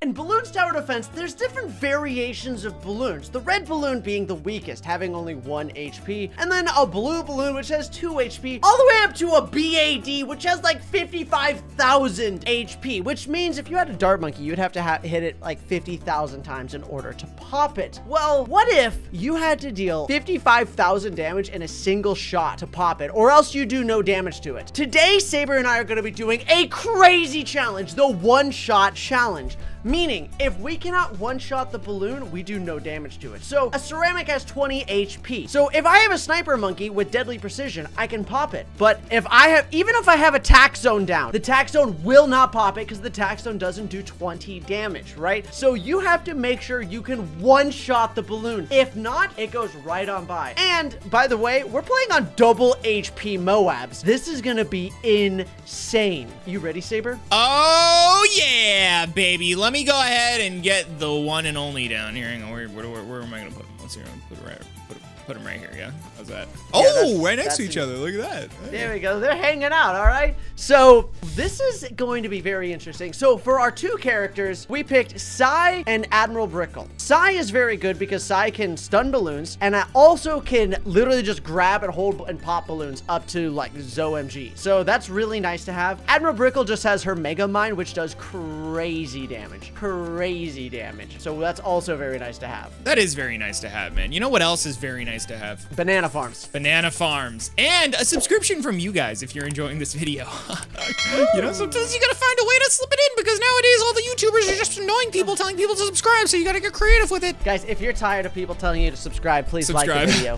In Bloons Tower Defense, there's different variations of balloons. The red balloon being the weakest, having only 1 HP, and then a blue balloon which has 2 HP, all the way up to a BAD which has like 55,000 HP, which means if you had a dart monkey, you'd have to ha hit it like 50,000 times in order to pop it. Well, what if you had to deal 55,000 damage in a single shot to pop it, or else you do no damage to it? Today, Sabre and I are going to be doing a crazy challenge, the one-shot challenge. Meaning, if we cannot one-shot the balloon, we do no damage to it. So, a ceramic has 20 HP. So, if I have a sniper monkey with deadly precision, I can pop it. But if I have, even if I have a tack zone down, the tack zone will not pop it because the tack zone doesn't do 20 damage, right? So, you have to make sure you can one-shot the balloon. If not, it goes right on by. And, by the way, we're playing on double HP Moabs. This is gonna be insane. You ready, Sabre? Oh, yeah, baby. Let me go ahead and get the one and only down here. Where, where, where, where am I going to put him? Let's see. I'm going to put it right, put, them right here, yeah? How's that? oh, that's- right next to each an- other. Look at that. Hey. There we go. They're hanging out, all right? So, this is going to be very interesting. So, for our two characters, we picked Psi and Admiral Brickell. Psi is very good because Psi can stun balloons, and I also can literally just grab and hold and pop balloons up to, like, ZoMG. So, that's really nice to have. Admiral Brickell just has her Mega Mine, which does crazy damage. Crazy damage. So, that's also very nice to have. That is very nice to have, man. You know what else is very nice to have? Banana Farms. Banana Farms. And a subscription from you guys if you're enjoying this video. you know, sometimes you gotta find a way to slip it in because nowadays all the YouTubers are just annoying people telling people to subscribe, so you gotta get creative with it. Guys, if you're tired of people telling you to subscribe, please like the video.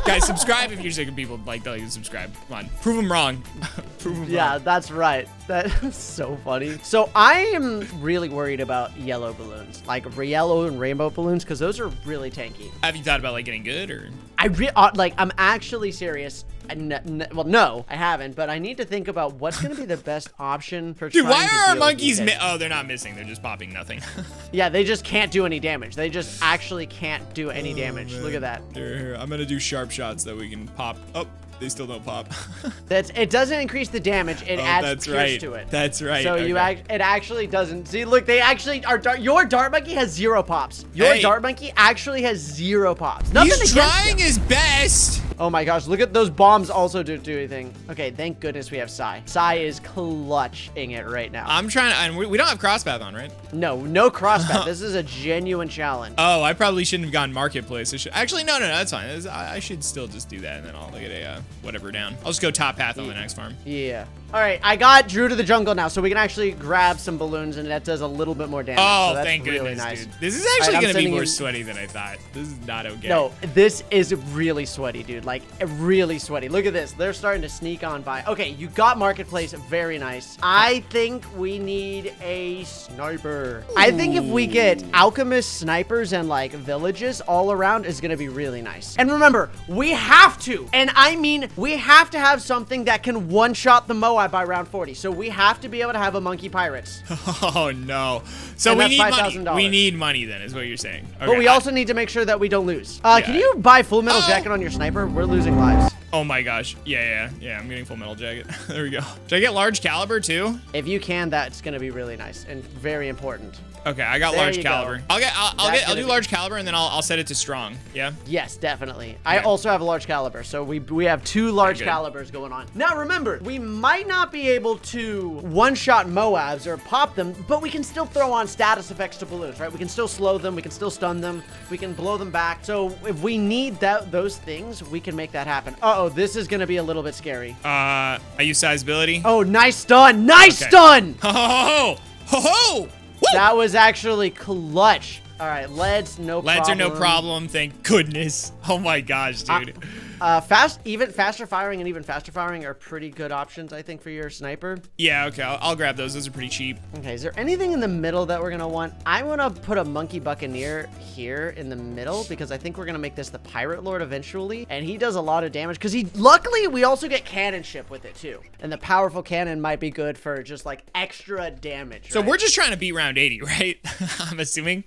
guys, subscribe if you're sick of people like telling you to subscribe. Come on, prove them wrong. prove them Yeah, wrong. that's right. That's so funny. So I am really worried about yellow balloons, like yellow and rainbow balloons, because those are really tanky. Have you thought about like getting good or? I re- uh, like. I'm actually serious. N- n- well, no, I haven't, but I need to think about what's going to be the best option for. Dude, trying why to are our deal monkeys? these Mi- oh, they're not missing. They're just popping nothing. yeah, they just can't do any damage. They just actually can't do any damage. Look at that. Here, here, I'm gonna do sharp shots that we can pop. Oh, they still don't pop. That's it. Doesn't increase the damage. It Oh, adds that's pierce right. to it. That's right. So you act, it actually doesn't. See, look, they actually are. Dart, your dart monkey has zero pops. Your Hey. dart monkey actually has zero pops. Nothing He's trying him. his best. Oh my gosh, look at those bombs. Also don't do anything. Okay, thank goodness we have Psi. Psi is clutching it right now. I'm trying to, and we, we don't have crosspath on, right? no, no crosspath. this is a genuine challenge. Oh, I probably shouldn't have gone marketplace. I should, actually, no, no, no, that's fine. I, I should still just do that, and then I'll get a uh, whatever down. I'll just go top path on the next farm. yeah. All right, I got druid to the jungle now, so we can actually grab some balloons, and that does a little bit more damage. Oh, so that's thank really goodness, nice. dude. This is actually right, gonna be more sweaty than I thought. This is not okay. No, this is really sweaty, dude. Like, really sweaty. Look at this. They're starting to sneak on by. Okay, you got Marketplace. Very nice. I think we need a sniper. I think if we get alchemist snipers and, like, villages all around is going to be really nice. And remember, we have to, and I mean, we have to have something that can one-shot the Moab by round 40. So we have to be able to have a monkey pirates. Oh no. So And we that's need money. $5,000. We need money then, is what you're saying. But we also need to make sure that we don't lose. Uh, can you buy full metal Oh. jacket on your sniper? We're losing lives. Oh my gosh. Yeah, yeah, yeah. I'm getting full metal jacket. there we go. Should I get large caliber too? If you can, that's gonna be really nice and very important. Okay, I got There large you go. caliber. I'll get. I'll, I'll get. I'll do be- large caliber and then I'll, I'll set it to strong. Yeah. Yes, definitely. I also have a large caliber, so we we have two large calibers going on. Now remember, we might not be able to one-shot Moabs or pop them, but we can still throw on status effects to balloons, right? We can still slow them, we can still stun them, we can blow them back. So if we need that those things, we can make that happen. Uh-oh, this is gonna be a little bit scary. Uh, I use Psi's ability. Oh, nice stun! Nice Okay. stun! Ho ho ho ho ho! Woo! That was actually clutch. All right, leads, no Leads problem. are no problem. Thank goodness. Oh my gosh, dude. Uh, fast, even faster firing and even faster firing are pretty good options, I think, for your sniper. yeah. Okay. I'll, I'll grab those. Those are pretty cheap. Okay, is there anything in the middle that we're gonna want? I wanna put a monkey buccaneer here in the middle because I think we're gonna make this the pirate lord eventually, and he does a lot of damage because he. Luckily, we also get cannonship with it too, and the powerful cannon might be good for just like extra damage. So right? we're just trying to beat round 80, right? I'm assuming.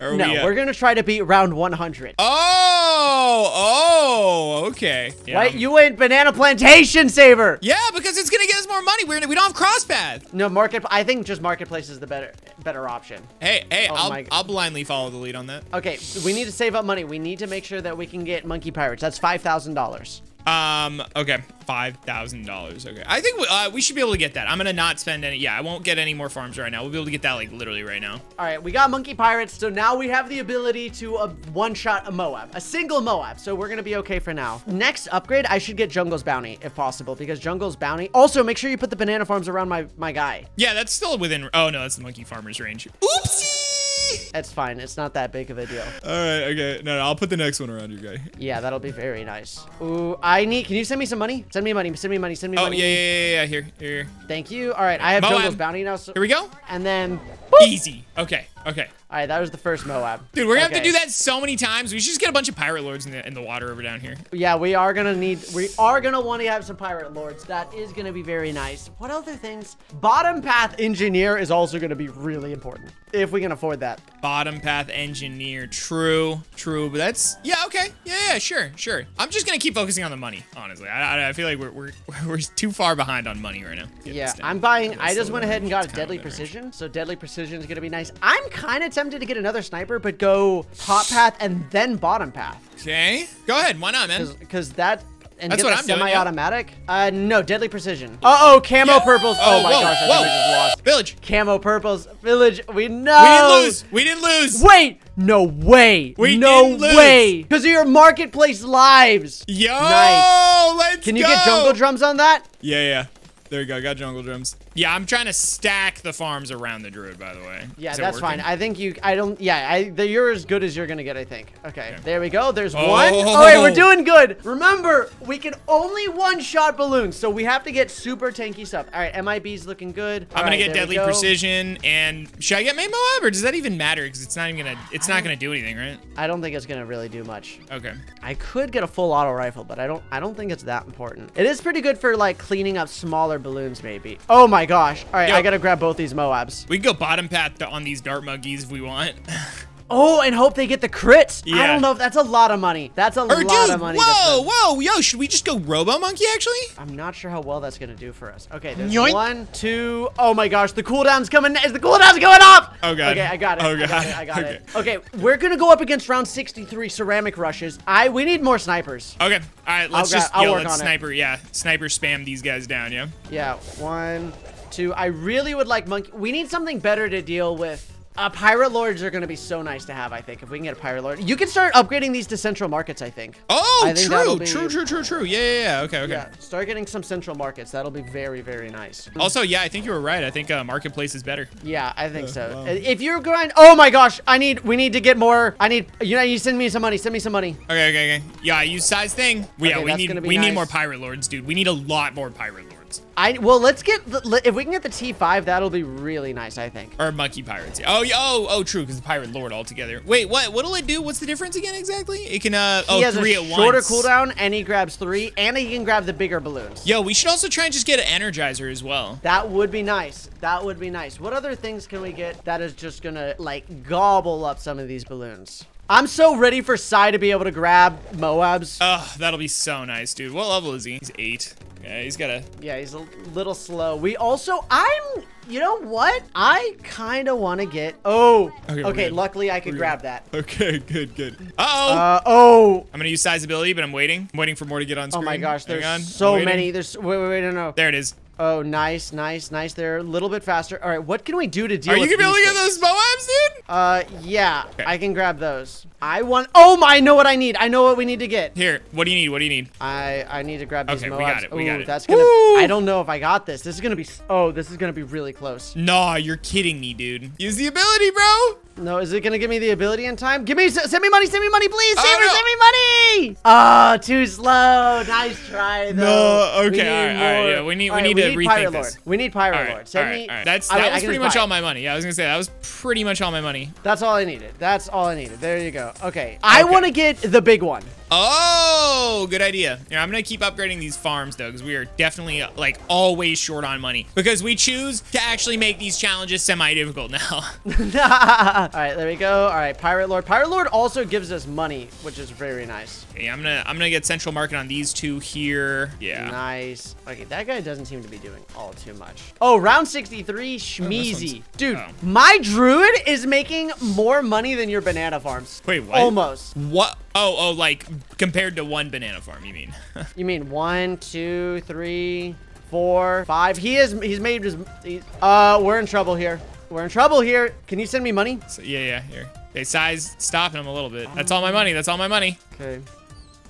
Or no, we, uh, we're gonna try to beat round 100. Oh, Oh, oh, okay. Yeah. Right? You went banana plantation saver. Yeah, because it's gonna get us more money. We're we don't have cross path. No market. I think just marketplace is the better better option. Hey, hey, Oh I'll my- I'll blindly follow the lead on that. Okay, we need to save up money. We need to make sure that we can get monkey pirates. That's five thousand dollars. Um, okay, five thousand dollars. Okay, I think we, uh, we should be able to get that. I'm gonna not spend any. Yeah, I won't get any more farms right now. We'll be able to get that like literally right now. All right, we got monkey pirates, so now we have the ability to uh, one-shot a Moab, a single Moab. So we're gonna be okay for now. Next upgrade, I should get Jungle's bounty if possible, because Jungle's bounty. Also, make sure you put the banana farms around my my guy. Yeah, that's still within. Oh no, that's the monkey farmer's range. Oopsie. It's fine. It's not that big of a deal. All right, okay. No, no, I'll put the next one around your guy. Yeah, that'll be very nice. Ooh, I need. Can you send me some money? Send me money. Send me money. Send me Oh money. yeah, yeah, yeah, yeah. Here, here. Thank you. All right, I have Moab. Jungle's bounty now. So, Here we go. and then. Easy. Okay, okay. All right, that was the first Moab. Dude, we're gonna have to do that so many times. We should just get a bunch of pirate lords in the in the water over down here. Yeah, we are gonna need, we are gonna want to have some pirate lords. That is gonna be very nice. What other things? Bottom path engineer is also gonna be really important if we can afford that. Bottom path engineer. True, true. But that's yeah, okay. Yeah, yeah, sure, sure. I'm just gonna keep focusing on the money. Honestly, I, I, I feel like we're, we're we're too far behind on money right now. Yeah. I'm buying. I just went ahead and got a deadly precision. So deadly precision is gonna be nice. I'm kind of tempted to get another sniper, but go top path and then bottom path, Okay, go ahead. Why not, man? because that. And That's get what I'm doing, yeah. semi-automatic. Uh, no, deadly precision. Uh oh, camo purples. Oh, my whoa, gosh, I whoa. think we just lost. Village. Camo purples village. We know. We didn't lose. We didn't lose. Wait, no way. We no didn't lose. way. Because of your marketplace lives. Yo, Nice. let's Can you go. get jungle drums on that? Yeah, yeah. There you go. Got jungle drums. Yeah, I'm trying to stack the farms around the druid. By the way. Yeah, Is that's fine. I think you. I don't. Yeah, I. The, you're as good as you're gonna get. I think. Okay, Okay. there we go. There's Oh. one. Oh wait, we're doing good. Remember, we can only one-shot balloons, so we have to get super tanky stuff. All right, MIB's looking good. I'm All gonna get deadly go. precision and should I get maim Moab or does that even matter? Because it's not even gonna it's not gonna do anything, right? I don't think it's gonna really do much. Okay. I could get a full auto rifle, but I don't. I don't think it's that important. It is pretty good for like cleaning up smaller balloons, maybe. Oh my gosh! All right, Yo. I gotta grab both these Moabs. We can go bottom path on these dart muggies if we want. Oh, and hope they get the crits. Yeah. I don't know if that's a lot of money. That's a or lot dude, of money. whoa, whoa, yo, should we just go Robo Monkey actually? I'm not sure how well that's gonna do for us. Okay, there's Yoink. one, two. Oh my gosh, the cooldown's coming. Is the cooldown's going up? Oh, God. Okay, I got it. Oh, I got God. it. I got Okay. it. Okay, we're gonna go up against round 63 ceramic rushes. I we need more snipers. Okay, all right, let's gra- just I'll yo, let's on it. sniper, yeah, sniper spam these guys down, yeah. Yeah, one, two. I really would like monkey. We need something better to deal with. Uh, pirate lords are gonna be so nice to have. I think if we can get a pirate lord, you can start upgrading these to central markets. I think. Oh, I think true, be- true, true, true, true. Yeah, yeah, yeah. Okay, okay. Yeah, start getting some central markets. That'll be very, very nice. Also, yeah, I think you were right. I think uh, marketplace is better. Yeah, I think so. wow. If you're going, oh my gosh, I need, we need to get more. I need, you know, you send me some money. Send me some money. Okay, okay, okay. Yeah, I use Psi's thing. We, Okay, yeah, we need gonna be we need more pirate lords, dude. We need a lot more pirate lords I well, let's get the, if we can get the T5, that'll be really nice. I think. or monkey pirates. Oh, oh, oh, true, because the pirate lord altogether. Wait, what? What'll it do? What's the difference again exactly? It can uh He oh has three a at shorter once. cooldown, and he grabs three, and he can grab the bigger balloons. Yo, we should also try and just get an energizer as well. That would be nice. That would be nice. What other things can we get that is just gonna like gobble up some of these balloons? I'm so ready for Psi to be able to grab Moabs. Ugh, that'll be so nice, dude. What level is he? He's eight. Yeah, he's got a. Yeah, he's a little slow. We also, I'm, you know what? I kind of want to get. Oh, Okay, okay. luckily, I could grab good. that. Okay, good, good. Uh oh. Uh oh. I'm gonna use Psi's ability, but I'm waiting. I'm waiting for more to get on screen. Oh my gosh, there's so many. There's wait, wait, wait, no, no. There it is. Oh, nice, nice, nice. They're a little bit faster. All right, what can we do to deal Are you with gonna be able to get things? those Moabs, dude? Uh, yeah, I can grab those. I want. Oh my! I know what I need. I know what we need to get. Here, what do you need? What do you need? I I need to grab these Okay, we Moabs. got it, we got it. That's gonna. Woo! I don't know if I got this. This is gonna be. Oh, this is gonna be really close. Nah, you're kidding me, dude. Use the ability, bro. No, is it gonna give me the ability in time? Give me, send me money, send me money, please, Oh, Sabre, no. send me money! Oh, too slow. Nice try, though. No, okay, all right, all right, yeah, we need- we All need to rethink Pirate this. Lord. We need Pirate All right, Lord. Send all right, me. all right. That's that I was pretty much all my money. Yeah, I was gonna say that was pretty much all my money. That's all I needed. That's all I needed. There you go. Okay. I want to get the big one. Oh, good idea. Yeah, I'm gonna keep upgrading these farms though, because we are definitely like always short on money because we choose to actually make these challenges semi-difficult now. All right, there we go. All right, Pirate Lord. Pirate Lord also gives us money, which is very nice. Okay, I'm gonna I'm gonna get central market on these two here. Yeah. Nice. Okay, that guy doesn't seem to be doing all too much. Oh, round 63, Schmeezy. Dude, oh. my druid is making more money than your banana farms. Wait, what? Almost. What? Oh, oh, like compared to one banana farm, you mean? You mean one, two, three, four, five? He is. He's made his. He, uh, we're in trouble here. We're in trouble here. Can you send me money? so, yeah, yeah, here. Okay, Psi's stopping him a little bit. That's all my money. That's all my money. Okay.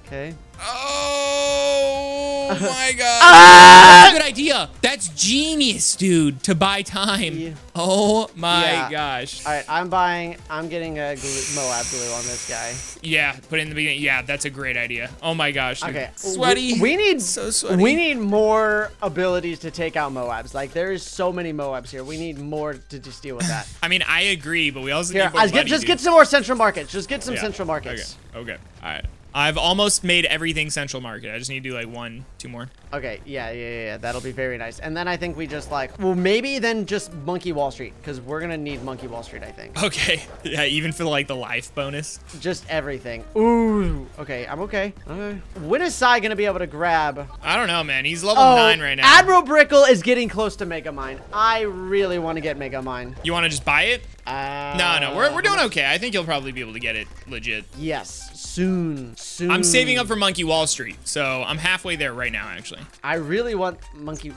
Okay. Oh my god. Ah! That's a good idea. That's genius, dude, to buy time. Yeah. Oh my Yeah. gosh. All right. I'm buying. I'm getting a glue, Moab glue on this guy. Yeah, put it in the beginning. Yeah, that's a great idea. Oh my gosh. dude. Okay. Sweaty. We, we need. So sweaty. We need more abilities to take out Moabs. Like there is so many Moabs here. We need more to just deal with that. I mean, I agree, but we also Here, need more I get, money, just dude. get some more central markets. Just get some Yeah. central markets. Okay. Okay. All right. I've almost made everything central market. I just need to do like one, two more. Okay, yeah, yeah, yeah, that'll be very nice. And then I think we just like, well, maybe then just Monkey Wall Street, because we're gonna need Monkey Wall Street, I think. Okay. Yeah, even for like the life bonus. Just everything. Ooh, okay, I'm okay. Okay. When is Psi gonna be able to grab? I don't know, man. He's level Oh, nine right now. Admiral Brickell is getting close to Mega Mine. I really want to get Mega Mine. you want to just buy it? Uh, No, no, we're, we're doing okay. I think you'll probably be able to get it legit. Yes, soon, soon. I'm saving up for Monkey Wall Street, so I'm halfway there right now, actually. I really want Monkey.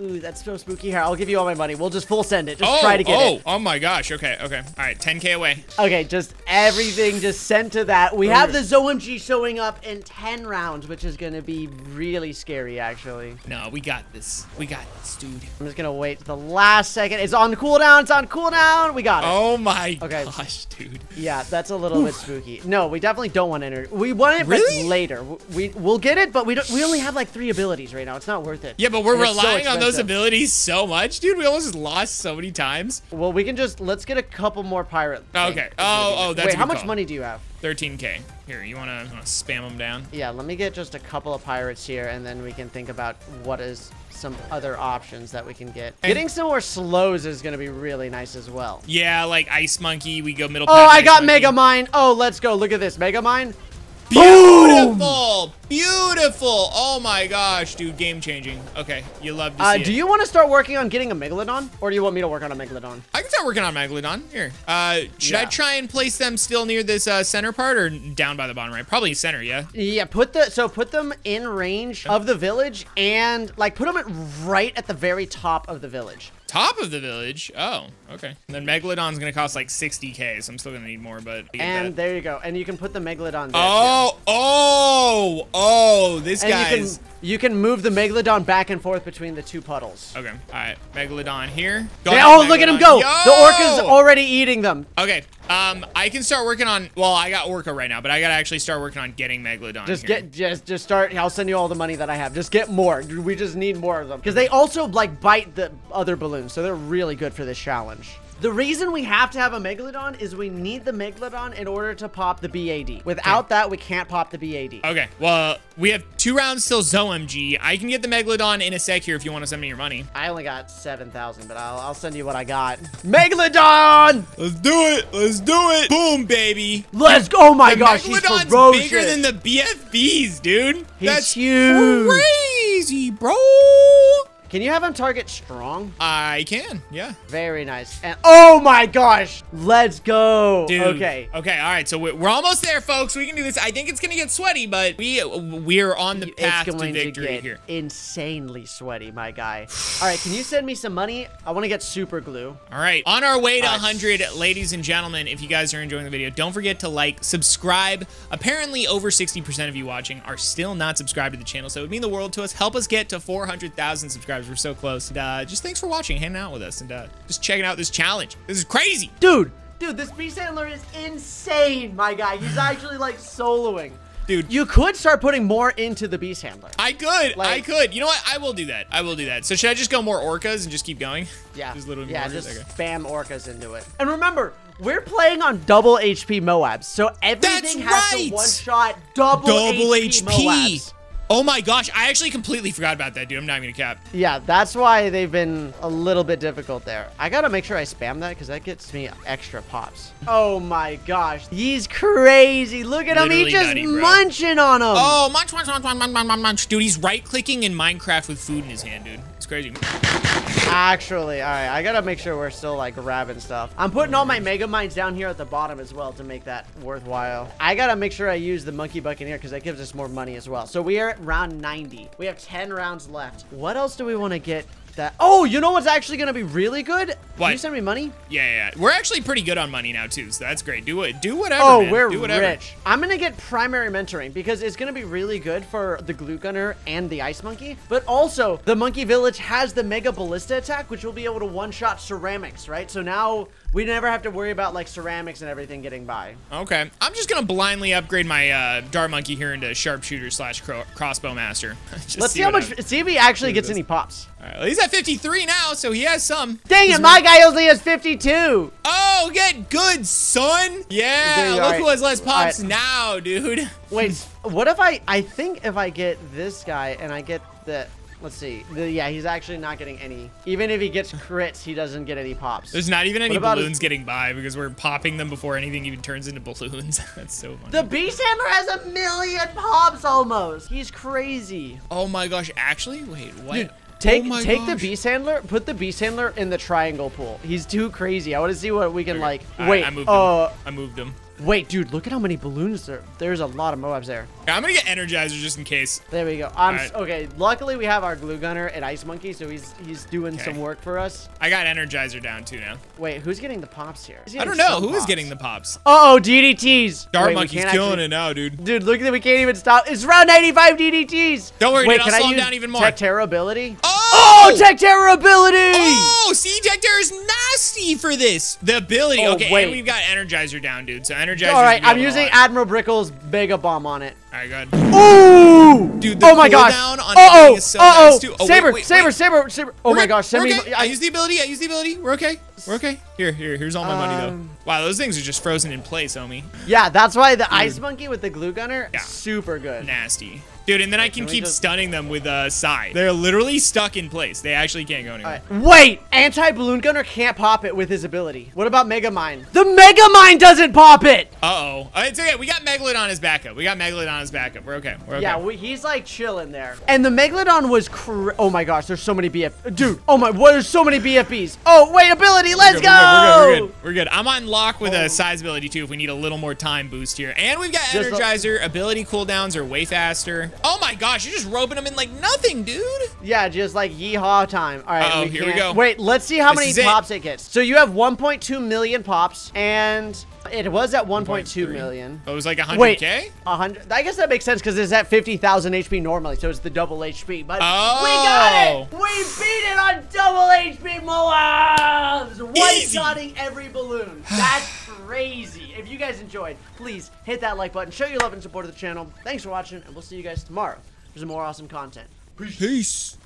Ooh, that's so spooky. Here, I'll give you all my money. We'll just full send it. Just oh, try to get oh, it. oh my gosh. Okay, okay. All right, 10k away. Okay, just everything just sent to that. We have the ZOMG showing up in 10 rounds, which is gonna be really scary, actually. No, we got this. We got this, dude. I'm just gonna wait to the last second. It's on cooldown. It's on cooldown. We got it. Oh my Okay. gosh, dude. Yeah, that's a little bit spooky. No, we definitely don't want energy. We want it Really? later. We we'll get it, but we don't. We only have like three abilities right now. It's not worth it. Yeah, but we're And it's so relying on those abilities so much, dude. We almost lost so many times. Well, we can just let's get a couple more pirate. Oh, okay. Oh, oh, that's Wait, how much call. money do you have? 13k. Here, you wanna, wanna spam them down? Yeah, let me get just a couple of pirates here, and then we can think about what is some other options that we can get. Getting some more slows is gonna be really nice as well. Yeah, like Ice Monkey. We go middle. Oh, I got. Mega Mine. Oh, let's go. Look at this, Mega Mine. Beautiful, beautiful. Oh my gosh, dude, game changing. Okay, you love to Uh, do it. you want to start working on getting a Megalodon, or do you want me to work on a Megalodon? I can start working on Megalodon. Here. Uh, should I try and place them still near this uh, center part or down by the bottom right? Probably center, yeah. Yeah, put the so put them in range of the village, and like put them at right at the very top of the village. Top of the village. Oh, okay. And then Megalodon's gonna cost like 60k, so I'm still gonna need more, but. And there you go. And you can put the Megalodon there. too. Oh, oh, oh! This And you can you can move the Megalodon back and forth between the two puddles. Okay, all right. Megalodon here. Yeah, ahead, oh, look at him go! Megalodon. The orca's Yo! already eating them. Okay, um, I can start working on. Well, I got Orca right now, but I gotta actually start working on getting Megalodon. Just here. get, just, just start. I'll send you all the money that I have. Just get more. We just need more of them because they also like bite the other balloons, so they're really good for this challenge. The reason we have to have a Megalodon is we need the Megalodon in order to pop the BAD. Without that, we can't pop the BAD. Okay, well, we have two rounds till ZOMG. I can get the Megalodon in a sec here if you want to send me your money. I only got 7,000, but I'll, I'll send you what I got. Megalodon! Let's do it. Let's do it. Boom, baby. Let's go. Oh my gosh, he's Megalodon's ferocious. bigger than the BFBs, dude. He's That's huge. crazy, bro. Can you have him target strong? I can, yeah. Very nice. And oh my gosh, let's go. Dude. Okay. Okay. All right. So we're, we're almost there, folks. We can do this. I think it's gonna get sweaty, but we we're on the path to going to, victory get here. insanely sweaty, my guy. All right, can you send me some money? I want to get super glue. All right, on our way to right. 100, ladies and gentlemen. If you guys are enjoying the video, don't forget to like, subscribe. Apparently, over 60% of you watching are still not subscribed to the channel, so it would mean the world to us. Help us get to 400,000 subscribers. We're so close. And uh, just thanks for watching, hanging out with us, and uh, just checking out this challenge. This is crazy. Dude, dude, this beast handler is insane, my guy. He's actually like soloing. Dude. You could start putting more into the beast handler. I could. I could. You know what? I will do that. I will do that. So should I just go more orcas and just keep going? Yeah. Just literally yeah, just? Okay. spam orcas into it. And remember, we're playing on double HP Moabs, so everything has right! to one-shot double, Double HP. HP. Moabs. Oh my gosh, I actually completely forgot about that, dude. I'm not gonna cap. Yeah, that's why they've been a little bit difficult there. I gotta make sure I spam that because that gets me extra pops. Oh my gosh, he's crazy. Look at Literally him, he's just nutty, munching on them. Oh, munch, munch, munch, munch, munch, munch, munch. Dude, he's right clicking in Minecraft with food in his hand, dude. It's crazy. Actually, all right, I gotta make sure we're still like grabbing stuff. I'm putting all my mega mines down here at the bottom as well to make that worthwhile. I gotta make sure I use the monkey buccaneer because that gives us more money as well. So we are at round 90. We have 10 rounds left. What else do we want to get? That oh, you know what's actually gonna be really good? Can you send me money? Yeah, yeah, yeah. We're actually pretty good on money now, too, so that's great. Do it. Do whatever, Oh, man. we're Do whatever. rich. I'm gonna get primary mentoring because it's gonna be really good for the glue gunner and the ice monkey. But also, the monkey village has the mega ballista attack, which will be able to one-shot ceramics, right? So now we never have to worry about like ceramics and everything getting by. Okay. I'm just gonna blindly upgrade my uh, Dart Monkey here into Sharpshooter slash Crossbow Master. Let's see, how much. I- See if he actually gets any pops. All right, well, he's at 53 now, so he has some. Dang it, my guy only has 52. Oh, get good, son. Yeah, There you look are. who has less pops All right. now, dude. Wait, what if I? I think if I get this guy and I get the. Let's see. The, yeah, he's actually not getting any. Even if he gets crits, he doesn't get any pops. There's not even any What about his- balloons getting by because we're popping them before anything even turns into balloons. That's so funny. The beast handler has a million pops almost. He's crazy. oh my gosh, actually? Wait, what? Dude, take Oh my take the beast handler, put the beast handler in the triangle pool. He's too crazy. I want to see what we can like. All right, wait, I moved uh, him. I moved him. wait, dude, look at how many balloons there. There's a lot of Moabs there. Yeah, I'm gonna get Energizer just in case. There we go. I'm Alright. okay. Luckily, we have our glue gunner and ice monkey, so he's he's doing Okay. some work for us. I got Energizer down too now. Wait, who's getting the pops here? I don't know some who is pops. getting the pops. Uh oh, DDTs. Dart Wait, Monkey's killing actually- it now, dude. Dude, look at that. We can't even stop. It's round 95 DDTs. Don't worry, Wait, dude, I'll can I slow him use down even more. Tech Terror ability? Oh! Oh, Tech Terror ability! Oh, see, Tech Terror is nasty for this. The ability. Oh, okay, wait. and we've got Energizer down, dude. So Energizer. All right, I'm using Admiral Brickell's Mega Bomb on it. All right, good. Ooh! Dude, oh my gosh! on Uh oh! so uh oh! nice. Oh, sabre, wait, sabre, wait. sabre, sabre! Oh We're my good, gosh! Send me. okay. I use the ability. I use the ability. We're okay. We're okay. Here, here, here's all my money though. Um, Wow, those things are just frozen in place, homie. yeah, that's why the ice monkey with the glue gunner Yeah. super good. Nasty. Dude, and then I can we keep just- stunning them with uh, Psi. They're literally stuck in place. They actually can't go anywhere. Right. Wait, anti-balloon gunner can't pop it with his ability. What about Mega Mine? The Mega Mine doesn't pop it. Uh-oh. Uh, It's okay. We got Megalodon as backup. We got Megalodon as backup. We're okay. We're okay. Yeah, we, he's like chilling there. And the Megalodon was cr- Oh my gosh, there's so many BF. Dude, oh my, what? There's so many BFBs. Oh wait, ability. Let's We're good, go. We're good, we're good, we're good. I'm on lock with Oh. a Psi's ability too if we need a little more time boost here. And we've got Energizer. Ability cooldowns are way faster. Oh my gosh, you're just roping them in like nothing, dude. Yeah, just like yeehaw time. All right, Uh-oh, here we can't- go. Wait, let's see how This many is it. pops it gets. So you have 1.2 million pops, and it was at 1.2 1.3. million. Oh, it was like 100k? Wait, 100. I guess that makes sense because it's at 50,000 HP normally, so it's the double HP. But we got Oh. it! We beat it on double HP Moabs! One-shotting every balloon. That's crazy. If you guys enjoyed, please hit that like button, show your love and support of the channel. Thanks for watching, and we'll see you guys tomorrow for some more awesome content. Peace. Peace.